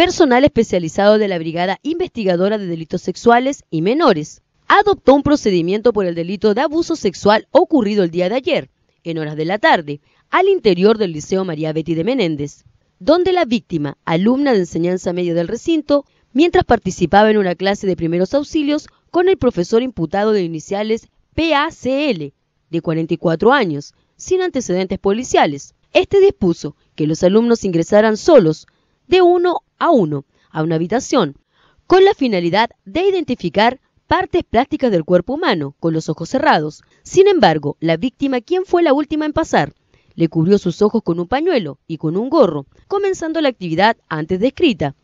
personal especializado de la Brigada Investigadora de Delitos Sexuales y Menores, adoptó un procedimiento por el delito de abuso sexual ocurrido el día de ayer, en horas de la tarde, al interior del Liceo María Betty de Menéndez, donde la víctima, alumna de enseñanza media del recinto, mientras participaba en una clase de primeros auxilios con el profesor imputado de iniciales PACL, de 44 años, sin antecedentes policiales. Este dispuso que los alumnos ingresaran solos, de uno a uno, a una habitación, con la finalidad de identificar partes plásticas del cuerpo humano, con los ojos cerrados. Sin embargo, la víctima, quien fue la última en pasar, le cubrió sus ojos con un pañuelo y con un gorro, comenzando la actividad antes descrita.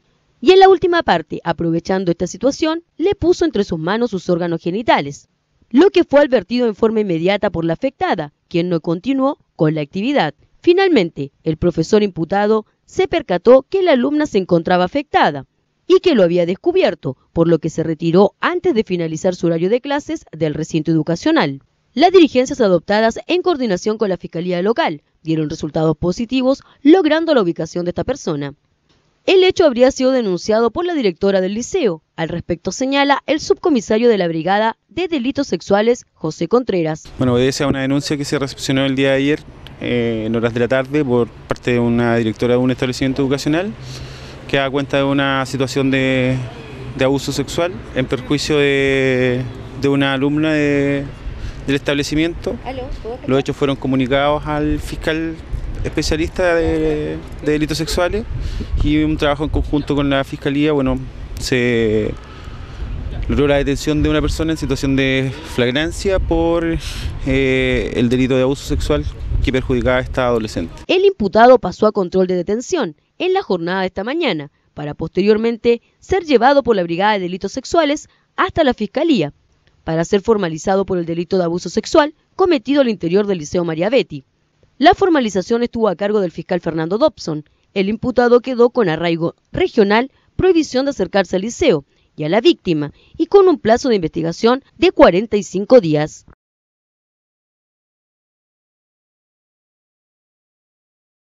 Y en la última parte, aprovechando esta situación, le puso entre sus manos sus órganos genitales, lo que fue advertido en forma inmediata por la afectada, quien no continuó con la actividad. Finalmente, el profesor imputado se percató que la alumna se encontraba afectada y que lo había descubierto, por lo que se retiró antes de finalizar su horario de clases del recinto educacional. Las dirigencias adoptadas en coordinación con la Fiscalía Local dieron resultados positivos, logrando la ubicación de esta persona. El hecho habría sido denunciado por la directora del liceo. Al respecto señala el subcomisario de la Brigada de Delitos Sexuales, José Contreras. Bueno, obedece a una denuncia que se recepcionó el día de ayer, eh, en horas de la tarde, por parte de una directora de un establecimiento educacional, que da cuenta de una situación de, abuso sexual en perjuicio de, una alumna del establecimiento. Los hechos fueron comunicados al fiscal especialista de, delitos sexuales y un trabajo en conjunto con la fiscalía, bueno, se logró la detención de una persona en situación de flagrancia por eh, el delito de abuso sexual adolescente. El imputado pasó a control de detención en la jornada de esta mañana para posteriormente ser llevado por la Brigada de Delitos Sexuales hasta la Fiscalía para ser formalizado por el delito de abuso sexual cometido al interior del Liceo María Betty. La formalización estuvo a cargo del fiscal Fernando Dobson. El imputado quedó con arraigo regional, prohibición de acercarse al liceo y a la víctima, y con un plazo de investigación de 45 días.